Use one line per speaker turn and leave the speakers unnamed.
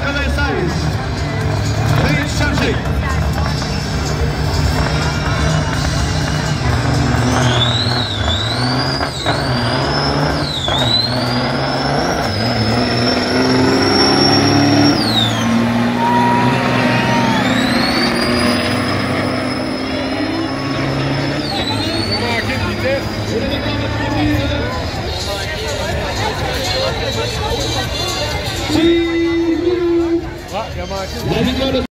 196. Please charging. Let me go to